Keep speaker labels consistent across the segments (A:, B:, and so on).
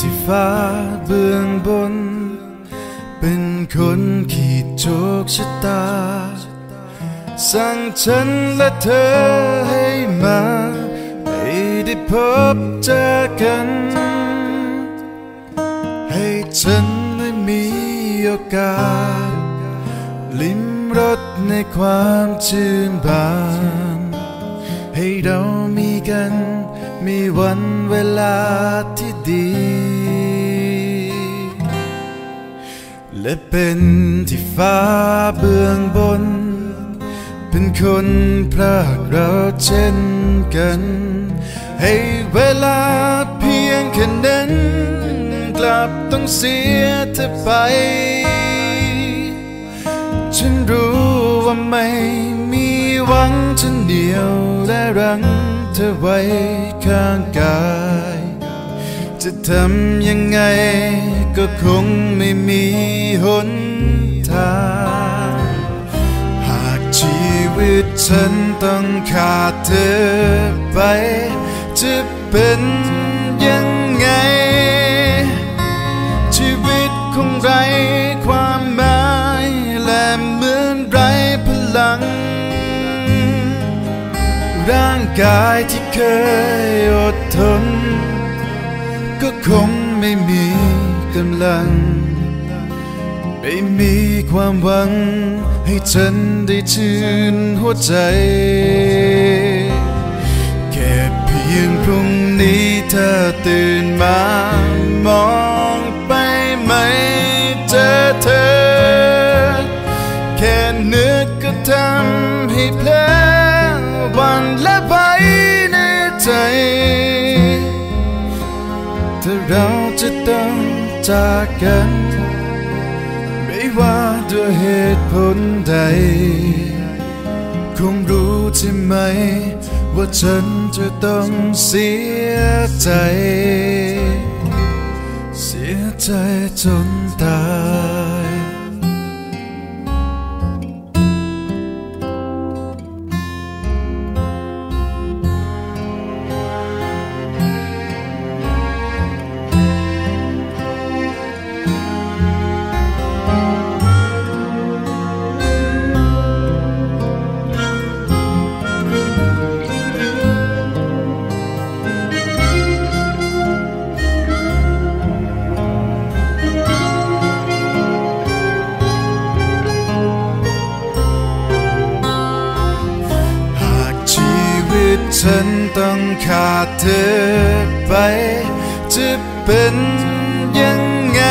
A: ที่ฟ้าเบื้องบน เป็นคนขีดโชคชะตา สั่งฉันและเธอให้มาให้ได้พบเจอกัน ให้ฉันได้มีโอกาส ลิ้มรสในความชื่นบาน ให้เรามีกัน มีวันเวลาที่ดี และเป็นที่ฟ้าเบื้องบน เป็นคนพรากเราเช่นกัน ให้เวลาเพียงแค่นั้นกลับต้องเสียเธอไป ฉันรู้ว่าไม่มี หวังฉันเดียวและรังเธอไว้ข้างกาย จะทำยังไงก็คงไม่มีหนทาง หากชีวิตฉันต้องขาดเธอไป จะเป็นยังไง ชีวิตคงไรความหมายและเหมือนไรพลัง ร่างกายที่เคยอดทน ก็คงไม่มีกำลัง ไม่มีความหวัง ให้ฉันได้ชื่นหัวใจ แค่เพียงพรุ่งนี้เธอตื่นมามองไปไม่เจอเธอ แค่นึกก็ทำให้เพล จะต้องจากกัน ไม่ว่าด้วยเหตุผลใด คงรู้ใช่ไหม ว่าฉันจะต้องเสียใจ เสียใจจน ฉันต้องขาดเธอไป จะเป็นยังไง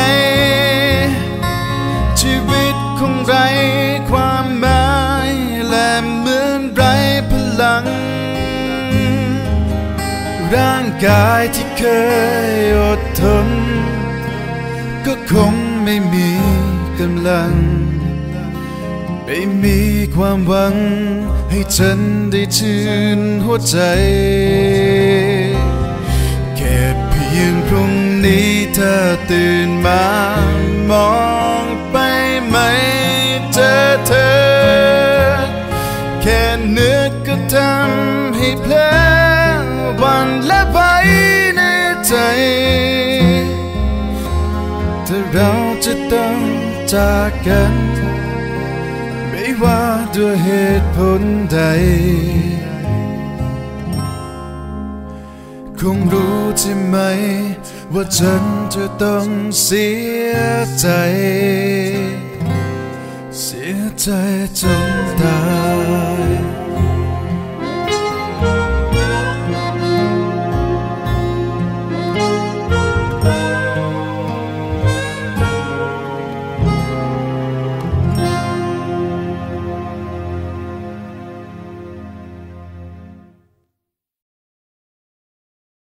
A: ชีวิตคงไรความหมายและเหมือนไรพลัง ร่างกายที่เคยอดทน ก็คงไม่มีกำลัง ไม่มีความหวังให้ฉันได้ชื่นหัวใจ แค่เพียงพรุ่งนี้เธอตื่นมามองไปไม่เจอเธอ แค่นึกก็ทำให้เพลอวันและไปในใจถ้าเราจะต้องจากกัน ว่าด้วยเหตุผลใด คงรู้ใช่ไหม ว่าฉันจะต้องเสียใจ เสียใจจนตาย